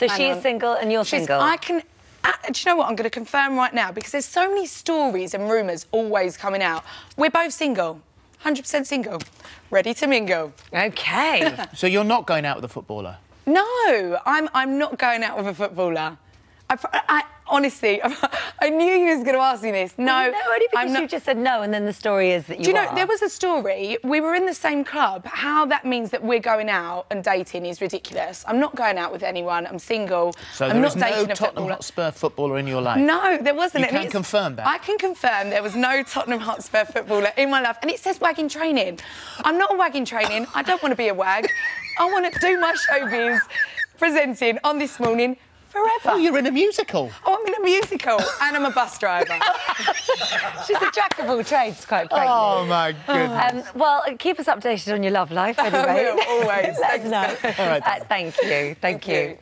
So Hang she's on. single and you're She's- single. I can. Uh, do you know what? I'm going to confirm right now because there's so many stories and rumours always coming out. We're both single, 100% single, ready to mingle. Okay. So you're not going out with a footballer? No, I'm. I'm not going out with a footballer. I, I honestly, I knew you was going to ask me this. No, no, only because I'm not. you just said no, and then the story is that you Do you know, are. there was a story, we were in the same club. How that means that we're going out and dating is ridiculous. I'm not going out with anyone, I'm single. So I'm there not is no dating a Tottenham. Hotspur footballer in your life? No, there wasn't. You can it's- confirm that? I can confirm there was no Tottenham Hotspur footballer in my life. And it says wag in training. I'm not a wag in training. I don't want to be a wag. I want to do my showbiz presenting on this morning forever. Oh, you're in a musical. Oh, I'm in a musical and I'm a bus driver. She's a jack of all trades, quite frankly. Oh, my goodness. Um, well, keep us updated on your love life anyway. always. Let us know. All right. Uh, thank you. Thank, Thank you. you.